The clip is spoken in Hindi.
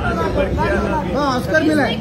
हाँ ऑस्कर मिला है।